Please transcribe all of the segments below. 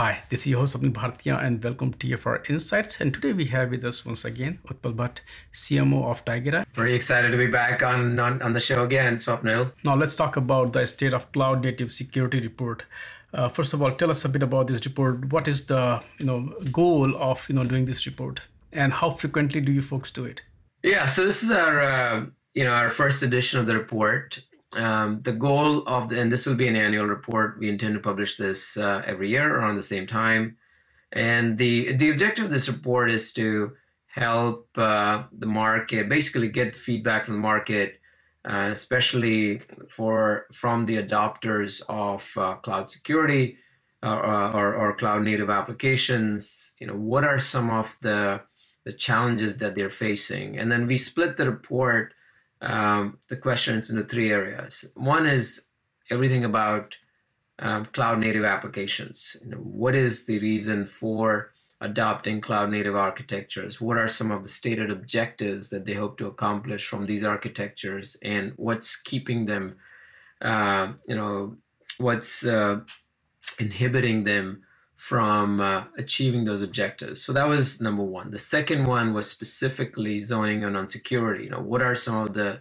Hi, this is your host Bhartiya and welcome to TFiR Insights. And today we have with us once again Utpal Bhatt, CMO of Tigera. Very excited to be back on, on, on the show again, Swapnil. Now let's talk about the State of Cloud Native Security Report. Uh, first of all, tell us a bit about this report. What is the you know goal of you know doing this report, and how frequently do you folks do it? Yeah, so this is our uh, you know our first edition of the report. Um, the goal of the, and this will be an annual report. We intend to publish this uh, every year around the same time. And the the objective of this report is to help uh, the market, basically get feedback from the market, uh, especially for from the adopters of uh, cloud security uh, or, or, or cloud native applications. You know, what are some of the the challenges that they're facing? And then we split the report um, the questions into three areas. One is everything about um, cloud native applications. You know, what is the reason for adopting cloud native architectures? What are some of the stated objectives that they hope to accomplish from these architectures, and what's keeping them? Uh, you know, what's uh, inhibiting them from uh, achieving those objectives. So that was number one. The second one was specifically zoning on, on security. You know, what are some of the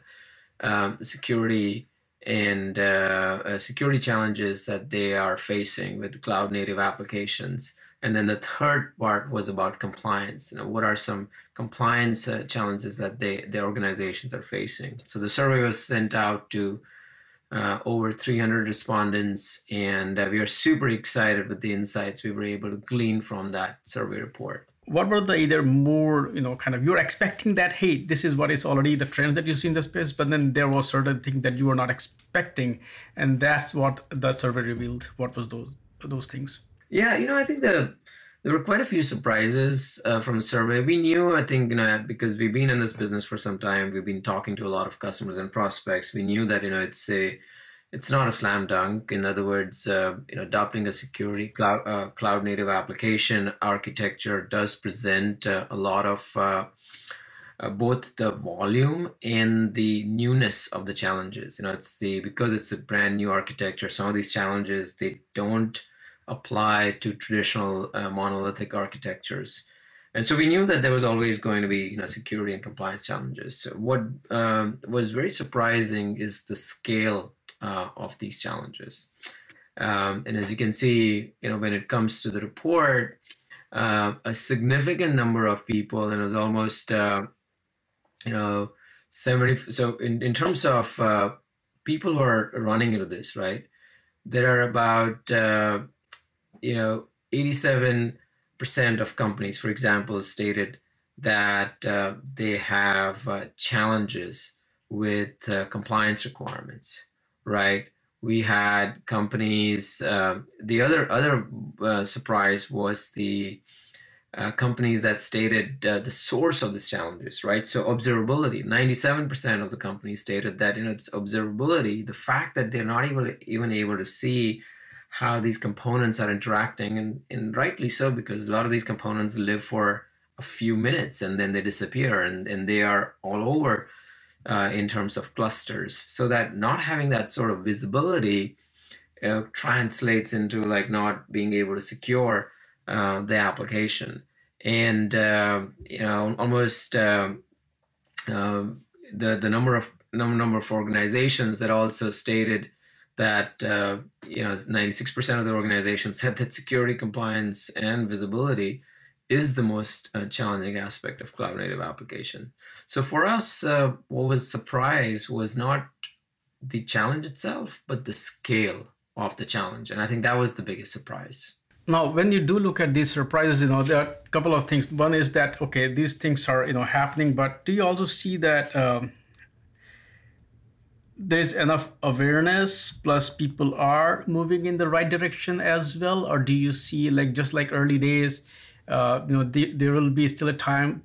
um, security and uh, uh, security challenges that they are facing with cloud native applications? And then the third part was about compliance. You know, what are some compliance uh, challenges that they their organizations are facing? So the survey was sent out to uh, over 300 respondents, and uh, we are super excited with the insights we were able to glean from that survey report. What were the either more, you know, kind of you're expecting that, hey, this is what is already the trend that you see in the space, but then there was certain thing that you were not expecting, and that's what the survey revealed. What was those those things? Yeah, you know, I think the there were quite a few surprises uh, from the survey. We knew, I think, you know, because we've been in this business for some time, we've been talking to a lot of customers and prospects. We knew that, you know, it's a, it's not a slam dunk. In other words, uh, you know, adopting a security cloud uh, cloud native application architecture does present uh, a lot of uh, uh, both the volume and the newness of the challenges. You know, it's the because it's a brand new architecture. Some of these challenges they don't apply to traditional uh, monolithic architectures. And so we knew that there was always going to be, you know, security and compliance challenges. So what um, was very surprising is the scale uh, of these challenges. Um, and as you can see, you know, when it comes to the report, uh, a significant number of people, and it was almost, uh, you know, 70. So in, in terms of uh, people who are running into this, right, there are about uh, you know, 87% of companies, for example, stated that uh, they have uh, challenges with uh, compliance requirements, right? We had companies. Uh, the other other uh, surprise was the uh, companies that stated the source of these challenges, right? So observability. Ninety-seven percent of the companies stated that you know it's observability, the fact that they're not even even able to see how these components are interacting and, and rightly so because a lot of these components live for a few minutes and then they disappear and, and they are all over uh, in terms of clusters. So that not having that sort of visibility uh, translates into like not being able to secure uh, the application. And uh, you know almost uh, uh, the the number of number of organizations that also stated that uh, you know 96% of the organizations said that security compliance and visibility is the most uh, challenging aspect of cloud native application. So for us uh, what was surprise was not the challenge itself but the scale of the challenge and i think that was the biggest surprise. Now when you do look at these surprises you know there are a couple of things. One is that okay these things are you know happening but do you also see that um, there's enough awareness plus people are moving in the right direction as well? Or do you see like just like early days uh, you know the, there will be still a time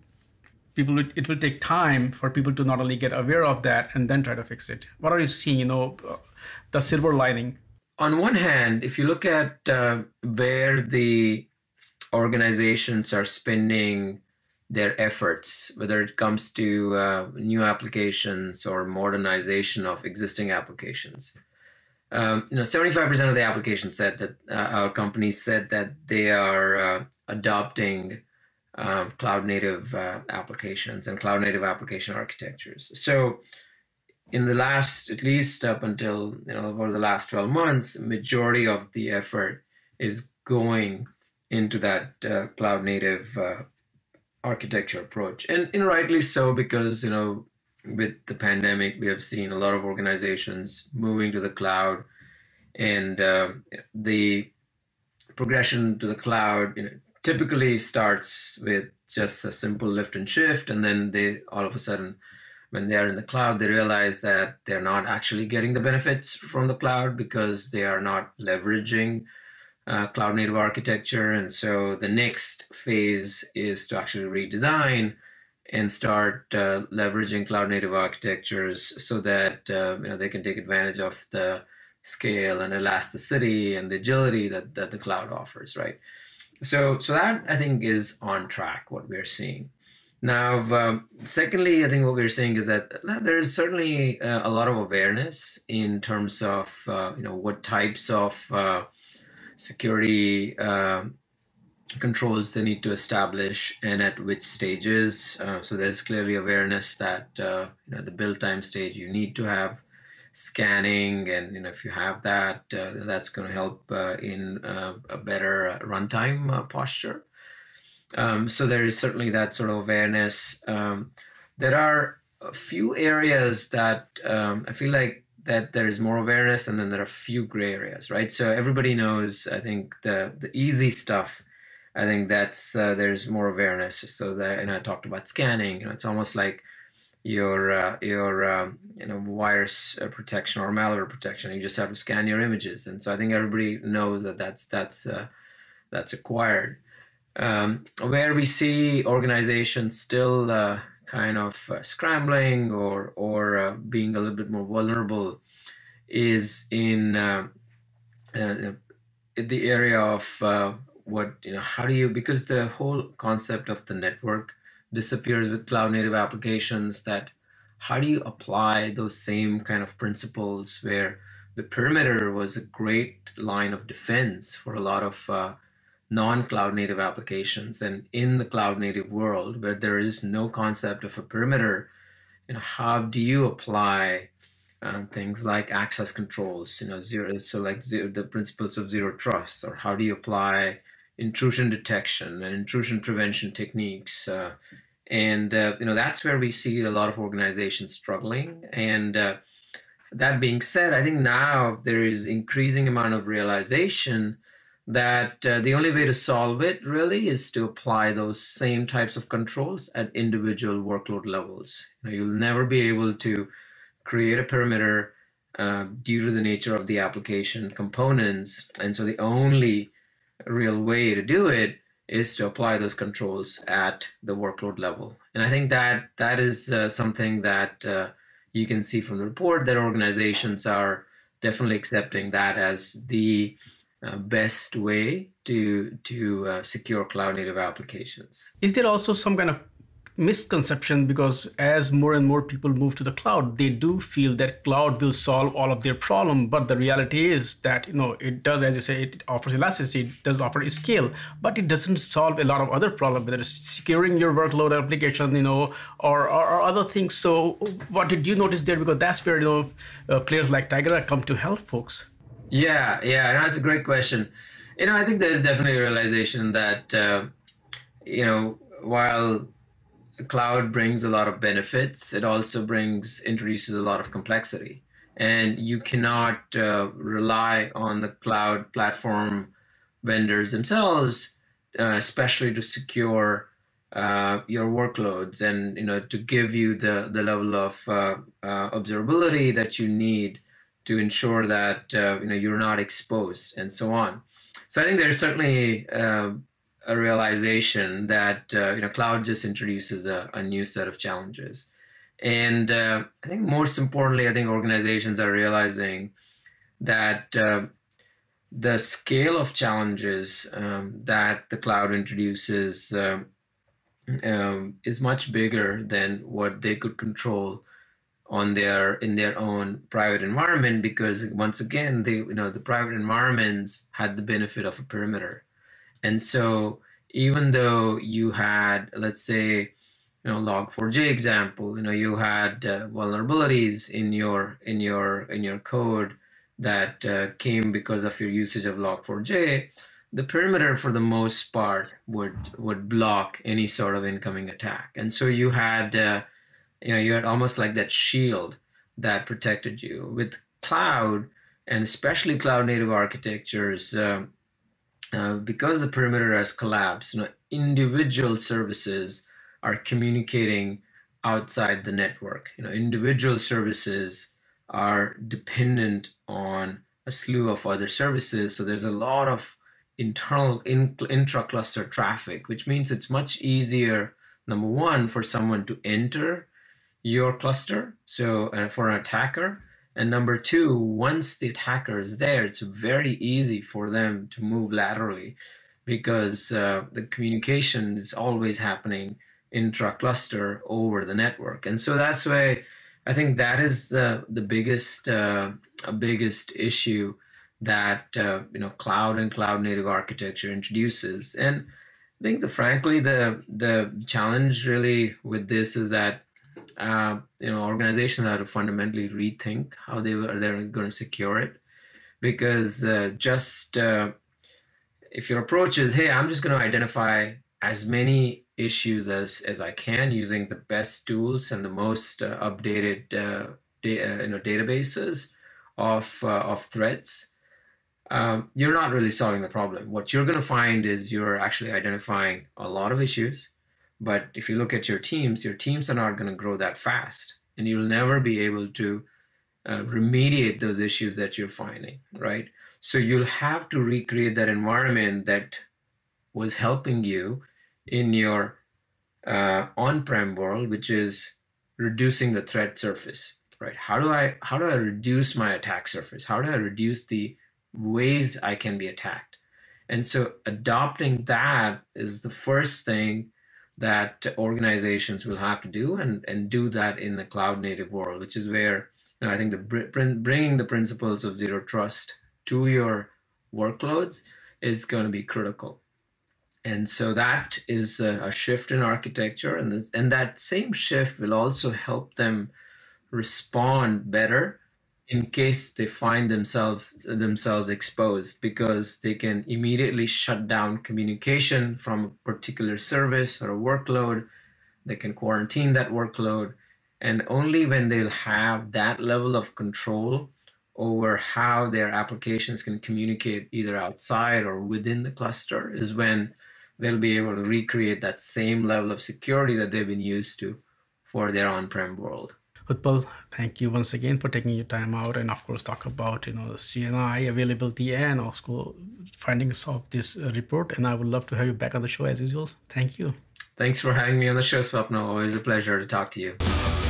people it will take time for people to not only get aware of that and then try to fix it? What are you seeing you know the silver lining? On one hand if you look at uh, where the organizations are spending their efforts, whether it comes to uh, new applications or modernization of existing applications. um, you know, 75% of the applications said that uh, our companies said that they are uh, adopting um, cloud native uh, applications and cloud native application architectures. So, in the last, at least up until you know over the last 12 months, majority of the effort is going into that uh, cloud native uh, architecture approach, and, and rightly so because you know with the pandemic, we have seen a lot of organizations moving to the cloud, and uh, the progression to the cloud, you know, typically starts with just a simple lift and shift and then they all of a sudden when they're in the cloud they realize that they're not actually getting the benefits from the cloud because they are not leveraging uh, cloud native architecture and so the next phase is to actually redesign and start uh, leveraging cloud native architectures so that uh, you know they can take advantage of the scale and elasticity and the agility that, that the cloud offers right so, so that I think is on track. What we're seeing now. Um, secondly, I think what we're seeing is that there is certainly uh, a lot of awareness in terms of uh, you know what types of uh, security uh, controls they need to establish and at which stages. Uh, so there's clearly awareness that uh, you know the build time stage you need to have scanning and you know if you have that uh, that's going to help uh, in uh, a better runtime posture um, so there is certainly that sort of awareness um, there are a few areas that um, i feel like that there is more awareness and then there are a few gray areas right so everybody knows i think the the easy stuff i think that's uh, there's more awareness so that and i talked about scanning you know it's almost like your uh, your um, you know virus uh, protection or malware protection. You just have to scan your images, and so I think everybody knows that that's that's uh, that's acquired. Um, where we see organizations still uh, kind of uh, scrambling or or uh, being a little bit more vulnerable is in the area of what you know how do you because the whole concept of the network disappears with cloud native applications that how do you apply those same kind of principles where the perimeter was a great line of defense for a lot of uh, non-cloud native applications and in the cloud native world where there is no concept of a perimeter you know how do you apply uh, things like access controls you know zero so like zero, the principles of zero trust or how do you apply intrusion detection and intrusion prevention techniques uh, and uh, you know that's where we see a lot of organizations struggling. And uh, that being said i think now there is increasing amount of realization that uh, the only way to solve it really is to apply those same types of controls at individual workload levels you you'll never be able to create a perimeter uh, due to the nature of the application components and so the only real way to do it is to apply those controls at the workload level. And I think that that is uh, something that uh, you can see from the report that organizations are definitely accepting that as the uh, best way to to uh, secure cloud native applications. Is there also some kind of misconception because as more and more people move to the cloud they do feel that cloud will solve all of their problem but the reality is that you know it does as you say it offers elasticity it does offer a scale but it doesn't solve a lot of other problems whether it's securing your workload application you know or, or, or other things. So what did you notice there? Because that's where you know uh, players like Tigera come to help folks yeah yeah that's a great question you know i think there's definitely a realization that uh, you know while cloud brings a lot of benefits. It also brings introduces a lot of complexity, and you cannot uh, rely on the cloud platform vendors themselves, uh, especially to secure uh, your workloads and you know to give you the the level of uh, uh, observability that you need to ensure that uh, you know you're not exposed and so on. So I think there's certainly a realization that uh, you know cloud just introduces a, a new set of challenges and uh, i think most importantly i think organizations are realizing that uh, the scale of challenges um, that the cloud introduces um, um, is much bigger than what they could control on their in their own private environment because once again they you know the private environments had the benefit of a perimeter. And so even though you had let's say you know log4j example you know you had uh, vulnerabilities in your in your in your code that uh, came because of your usage of log4j the perimeter for the most part would would block any sort of incoming attack. And so you had uh, you know you had almost like that shield that protected you. With cloud and especially cloud native architectures uh, uh, because the perimeter has collapsed you know individual services are communicating outside the network. You know individual services are dependent on a slew of other services. So there's a lot of internal in, intra-cluster traffic which means it's much easier number one for someone to enter your cluster. So uh, for an attacker, and number two, once the attacker is there, it's very easy for them to move laterally because uh, the communication is always happening intra-cluster over the network. And so that's why I think that is uh, the biggest uh, biggest issue that uh, you know cloud and cloud native architecture introduces. And I think the frankly the the challenge really with this is that uh, you know organizations have to fundamentally rethink how they were they're going to secure it. Because uh, just uh, if your approach is hey i'm just going to identify as many issues as as i can using the best tools and the most uh, updated uh, da- uh, you know databases of of threats um, you're not really solving the problem. What you're going to find is you're actually identifying a lot of issues but if you look at your teams, your teams are not going to grow that fast, and you'll never be able to uh, remediate those issues that you're finding, right? So you'll have to recreate that environment that was helping you in your uh, on-prem world, which is reducing the threat surface, right? How do I how do I reduce my attack surface? How do I reduce the ways I can be attacked? And so adopting that is the first thing that organizations will have to do and, and do that in the cloud native world, which is where you know, I think the bringing the principles of zero trust to your workloads is going to be critical. And so that is a, a shift in architecture, and the, and that same shift will also help them respond better in case they find themselves themselves exposed because they can immediately shut down communication from a particular service or a workload. They can quarantine that workload and only when they'll have that level of control over how their applications can communicate either outside or within the cluster is when they'll be able to recreate that same level of security that they've been used to for their on-prem world Utpal, thank you once again for taking your time out and of course talk about you know the CNI availability and also findings of this uh, report. And I would love to have you back on the show as usual. Thank you. Thanks for having me on the show, Swapna. Always a pleasure to talk to you.